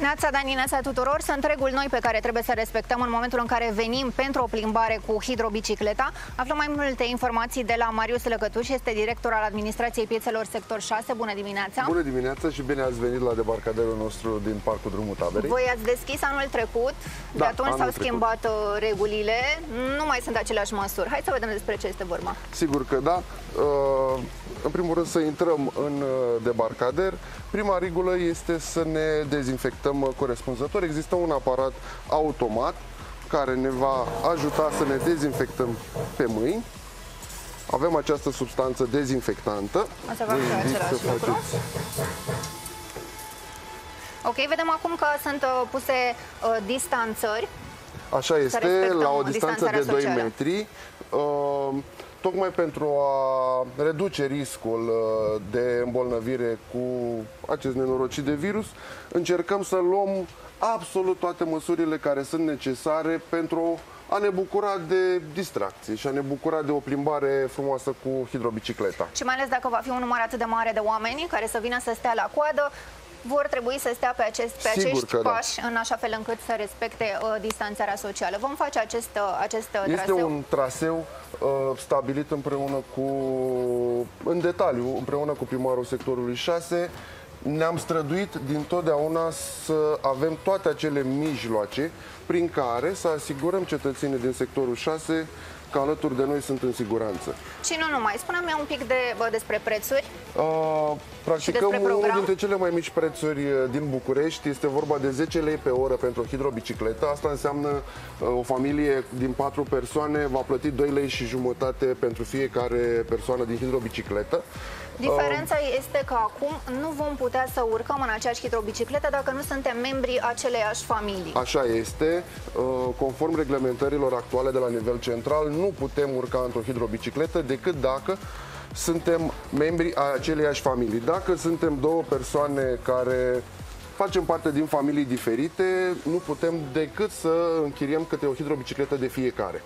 Neața, Dani, neața tuturor, sunt reguli noi pe care trebuie să respectăm în momentul în care venim pentru o plimbare cu hidrobicicleta. Aflăm mai multe informații de la Marius Lăcătuș, este director al Administrației Piețelor Sector 6. Bună dimineața! Bună dimineața și bine ați venit la debarcaderul nostru din Parcul Drumul Taberei. Voi ați deschis anul trecut, da, de atunci s-au schimbat trecut. Uh, regulile, nu mai sunt aceleași măsuri. Hai să vedem despre ce este vorba. Sigur că da. Uh, în primul rând să intrăm în uh, debarcader. Prima regulă este să ne dezinfectăm uh, corespunzător. Există un aparat automat care ne va ajuta să ne dezinfectăm pe mâini. Avem această substanță dezinfectantă. O să același lucru. Ok, vedem acum că sunt uh, puse uh, distanțări. Așa este, la o distanță de 2 metri. Uh, tocmai pentru a reduce riscul uh, de îmbolnăvire cu acest nenorocit de virus, încercăm să luăm absolut toate măsurile care sunt necesare pentru a ne bucura de distracție și a ne bucura de o plimbare frumoasă cu hidrobicicleta. Și mai ales dacă va fi un număr atât de mare de oameni care să vină să stea la coadă, vor trebui să stea pe, acest, pe acești da. pași da. în așa fel încât să respecte uh, distanțarea socială. Vom face acest, uh, acest uh, este traseu. Este un traseu uh, stabilit împreună cu, în detaliu, împreună cu primarul sectorului 6. Ne-am străduit din totdeauna să avem toate acele mijloace prin care să asigurăm cetățenii din sectorul 6 că alături de noi sunt în siguranță. Și nu numai. Spune-mi un pic de, bă, despre prețuri. Uh, practicăm unul dintre cele mai mici prețuri uh, din București. Este vorba de 10 lei pe oră pentru o hidrobicicletă. Asta înseamnă uh, o familie din 4 persoane va plăti 2 lei și jumătate pentru fiecare persoană din hidrobicicletă. Diferența uh, este că acum nu vom putea să urcăm în aceeași hidrobicicletă dacă nu suntem membri aceleiași familii. Așa este. Uh, conform reglementărilor actuale de la nivel central, nu putem urca într-o hidrobicicletă decât dacă suntem membri a aceleiași familii. Dacă suntem două persoane care facem parte din familii diferite, nu putem decât să închiriem câte o hidrobicicletă de fiecare.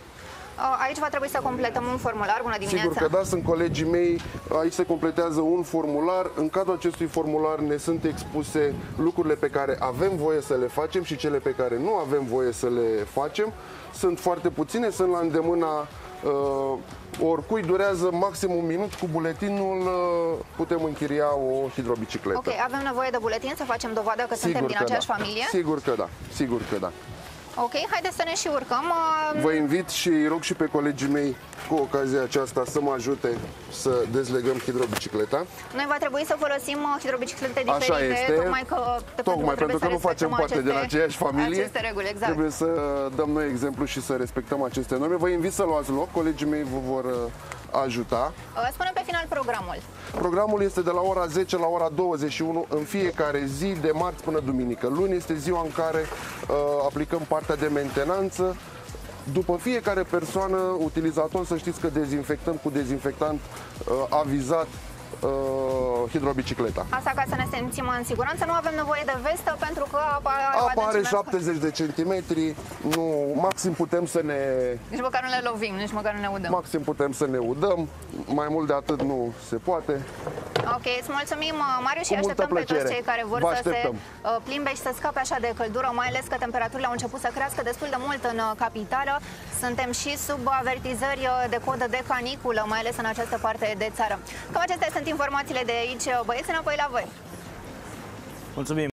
Aici va trebui să completăm un formular. Bună dimineața! Sigur că da, sunt colegii mei. Aici se completează un formular. În cadrul acestui formular ne sunt expuse lucrurile pe care avem voie să le facem și cele pe care nu avem voie să le facem. Sunt foarte puține, sunt la îndemâna uh, oricui durează maxim un minut, cu buletinul uh, putem închiria o hidrobicicletă. Ok, avem nevoie de buletin să facem dovadă că Sigur suntem din aceeași da. familie? Sigur că da, sigur că da. Ok, haideți să ne și urcăm. Vă invit și rog și pe colegii mei cu ocazia aceasta să mă ajute să dezlegăm hidrobicicleta. Noi va trebui să folosim uh, hidrobiciclete diferite, Așa este. tocmai, că, tocmai pentru că nu facem parte aceste, din aceeași familie. Aceste reguli, exact. Trebuie să dăm noi exemplu și să respectăm aceste norme. Vă invit să luați loc, colegii mei vă vor uh, ajuta. Uh, Spunem pe final programul. Programul este de la ora 10 la ora 21 în fiecare zi, de marți până duminică. Luni este ziua în care uh, aplicăm partea de mentenanță. După fiecare persoană, utilizator, să știți că dezinfectăm cu dezinfectant uh, avizat uh, hidrobicicleta. Asta ca să ne simțim în siguranță. Nu avem nevoie de vestă pentru că apa, apa are 70 de centimetri. Nu, maxim putem să ne... Nici măcar nu le lovim, nici măcar nu ne udăm. Maxim putem să ne udăm. Mai mult de atât nu se poate. Ok, îți mulțumim, uh, Marius, și așteptăm plăcere. pe toți cei care vor să se uh, plimbe și să scape așa de căldură, mai ales că temperaturile au început să crească destul de mult în uh, capitală. Suntem și sub avertizări de codă de caniculă, mai ales în această parte de țară. Cam acestea sunt informațiile de aici. Băieți, înapoi la voi. Mulțumim!